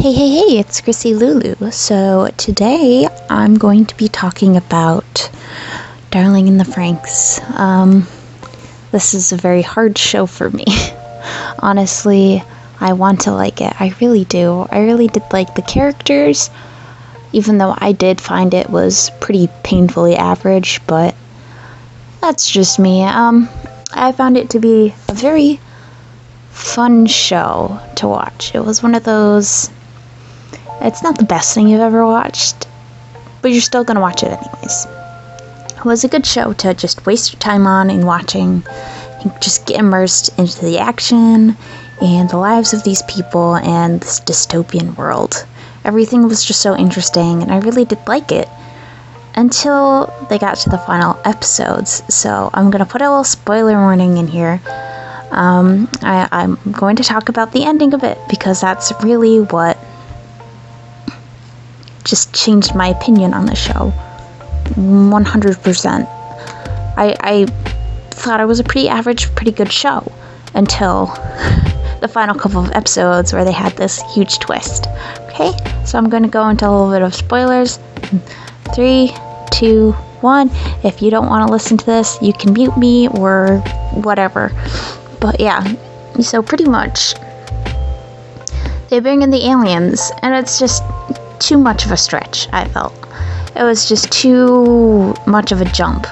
Hey, hey, hey, it's Crissy Lulu. So today I'm going to be talking about Darling in the Franxx. Um, this is a very hard show for me. Honestly, I want to like it. I really do. I really did like the characters, even though I did find it was pretty painfully average, but that's just me. Um, I found it to be a very fun show to watch. It was one of those. It's not the best thing you've ever watched, but you're still gonna watch it anyways. It was a good show to just waste your time on and watching, and just get immersed into the action and the lives of these people and this dystopian world. Everything was just so interesting, and I really did like it until they got to the final episodes. So I'm gonna put a little spoiler warning in here. Um, I, I'm going to talk about the ending of it because that's really what just changed my opinion on the show. 100%. I, I thought it was a pretty average, pretty good show until the final couple of episodes where they had this huge twist. Okay, so I'm going to go into a little bit of spoilers. Three, two, one. If you don't want to listen to this, you can mute me or whatever. But yeah, so pretty much they bring in the aliens, and it's just too much of a stretch, I felt. It was just too much of a jump.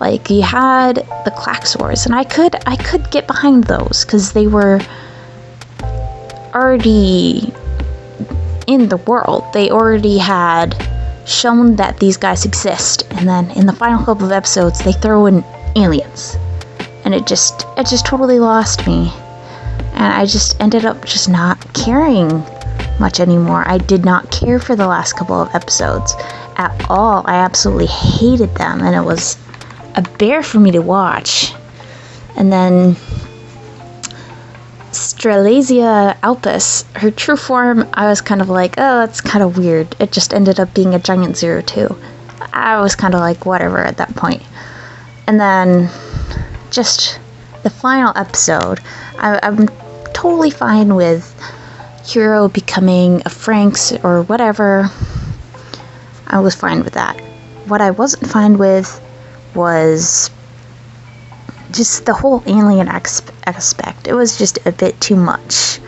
Like you had the Klaxors, and I could I could get behind those because they were already in the world. They already had shown that these guys exist, and then in the final couple of episodes, they throw in aliens, and it just it just totally lost me, and I just ended up just not caring much anymore. I did not care for the last couple of episodes at all. I absolutely hated them, and it was a bear for me to watch. And then Strelizia Apus, her true form, I was kind of like, oh, that's kind of weird. It just ended up being a giant zero two. I was kind of like, whatever at that point. And then just the final episode, I, I'm totally fine with Hiro becoming a Franxx or whatever. I was fine with that. What I wasn't fine with was just the whole alien aspect. It was just a bit too much.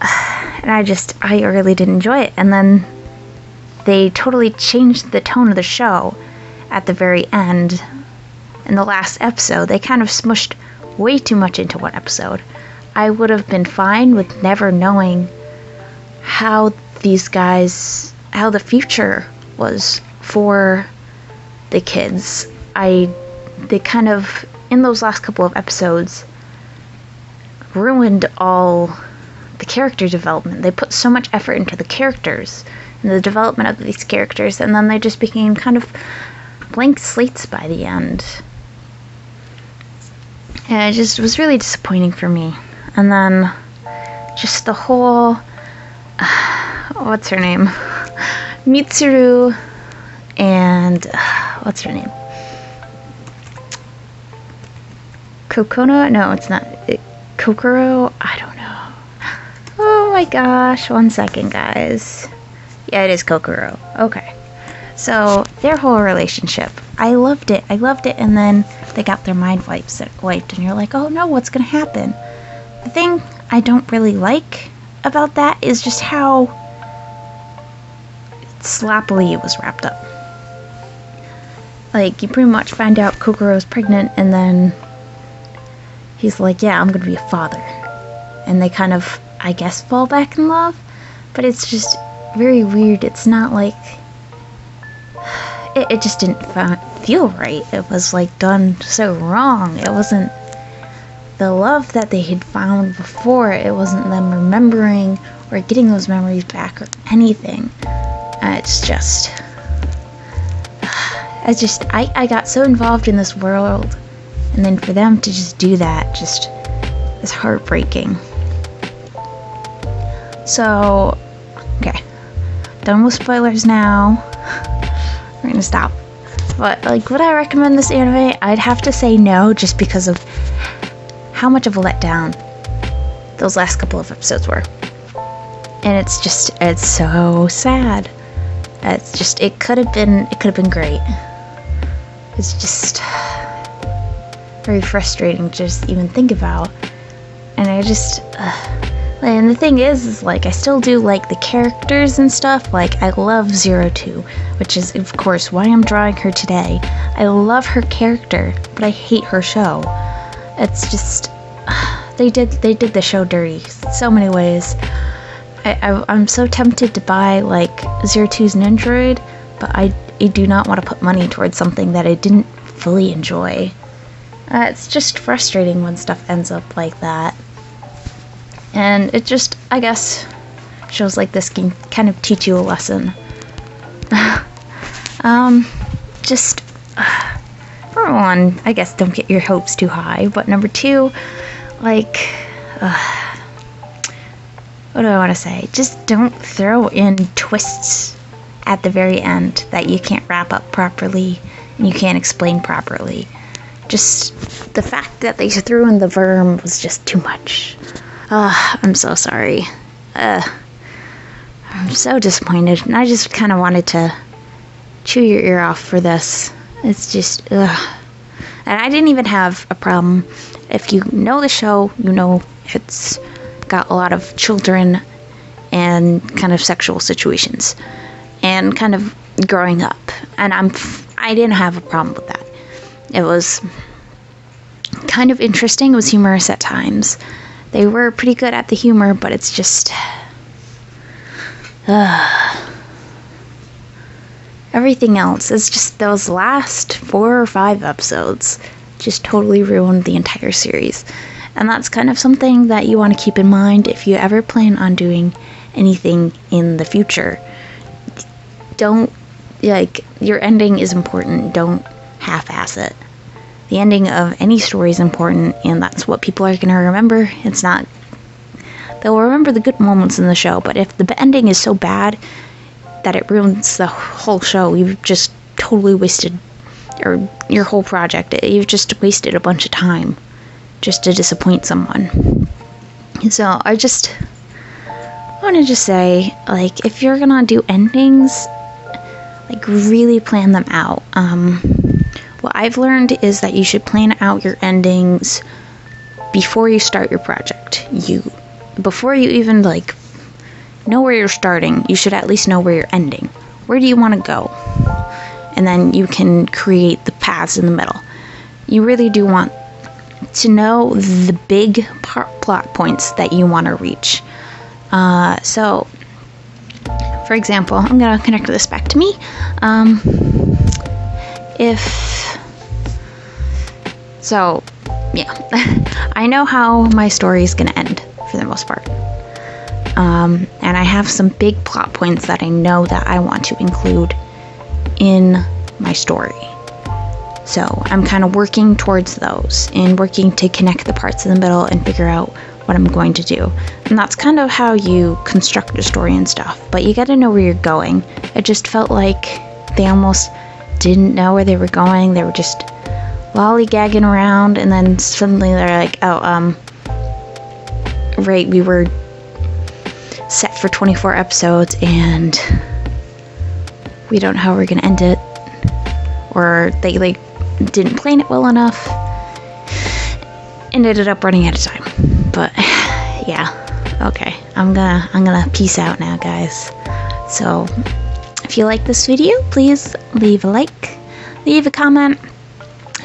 And I just, I really didn't enjoy it. And then they totally changed the tone of the show at the very end. In the last episode, they kind of smushed way too much into one episode. I would have been fine with never knowing how these guys, how the future was for the kids. I, they kind of, in those last couple of episodes, ruined all the character development. They put so much effort into the characters and the development of these characters, and then they just became kind of blank slates by the end. And it just was really disappointing for me and then just the whole uh, what's her name? Mitsuru and uh, what's her name? Kokona no it's not. It, kokoro? I don't know. Oh my gosh. One second guys. Yeah it is kokoro. Okay. So their whole relationship. I loved it. I loved it. And then they got their mind wipes wiped. And you're like oh no what's gonna happen the thing I don't really like about that is just how sloppily it was wrapped up. Like, you pretty much find out Kokoro's pregnant, and then he's like, Yeah, I'm gonna be a father. And they kind of, I guess, fall back in love, but it's just very weird. It's not like. It, it just didn't feel right. It was like done so wrong. It wasn't the love that they had found before, it wasn't them remembering or getting those memories back or anything. Uh, it's just. I just. I, I got so involved in this world, and then for them to just do that just is heartbreaking. So, okay. Done with spoilers now. We're gonna stop. But, like, would I recommend this anime? I'd have to say no just because of how much of a letdown those last couple of episodes were. and it's just it's so sad. It's just it could have been it could have been great. It's just very frustrating to just even think about. And I just uh, and the thing is, is like I still do like the characters and stuff. Like I love Zero Two, which is of course why I'm drawing her today. I love her character, but I hate her show. It's just they did they did the show dirty so many ways. I, I am so tempted to buy like Zero Two's Nendoroid, but I I do not want to put money towards something that I didn't fully enjoy. Uh, it's just frustrating when stuff ends up like that. And it just, I guess, shows like this can kind of teach you a lesson. um, just, uh, for one, I guess don't get your hopes too high. But number two, like, uh, what do I want to say? Just don't throw in twists at the very end that you can't wrap up properly and you can't explain properly. Just the fact that they threw in the VIRM was just too much. Uh, I'm so sorry. I'm so disappointed. And I just kind of wanted to chew your ear off for this. It's just, ugh. And I didn't even have a problem. If you know the show, you know it's got a lot of children and kind of sexual situations and kind of growing up. And I'm, I didn't have a problem with that. It was kind of interesting. It was humorous at times they were pretty good at the humor, but it's just. Everything else is just those last four or five episodes just totally ruined the entire series. And that's kind of something that you want to keep in mind if you ever plan on doing anything in the future. Don't, like, your ending is important. Don't half ass it the ending of any story is important, and that's what people are going to remember. It's not. They'll remember the good moments in the show, but if the ending is so bad that it ruins the whole show, you've just totally wasted or your whole project. You've just wasted a bunch of time just to disappoint someone. So I just want to just say, like, if you're gonna do endings, like, really plan them out. Um, what I've learned is that you should plan out your endings before you start your project. You before you even like know where you're starting, you should at least know where you're ending. Where do you want to go? And then you can create the paths in the middle. You really do want to know the big par- plot points that you want to reach. Uh, so, for example, I'm going to connect this back to me. Um, if so, yeah, I know how my story is going to end for the most part. Um, and I have some big plot points that I know that I want to include in my story. So I'm kind of working towards those and working to connect the parts in the middle and figure out what I'm going to do. And that's kind of how you construct a story and stuff. But you got to know where you're going. It just felt like they almost didn't know where they were going. They were just lollygagging around, and then suddenly they're like, oh, um, right, we were set for 24 episodes, and we don't know how we're gonna end it. Or they, like, didn't plan it well enough and ended up running out of time. But, yeah. Okay, I'm gonna I'm gonna peace out now, guys. So, if you like this video, please leave a like, leave a comment,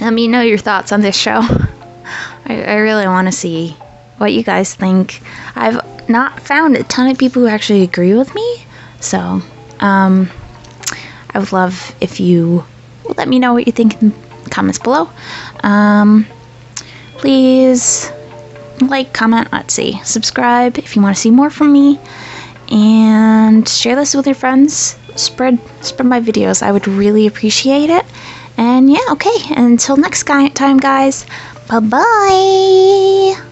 let me know your thoughts on this show. I, I really want to see what you guys think. I've not found a ton of people who actually agree with me, so um, I would love if you let me know what you think in the comments below. Um, please like, comment, let's see, subscribe if you want to see more from me, and share this with your friends. Spread spread my videos. I would really appreciate it. And yeah, okay. Until next time, guys. Bye bye.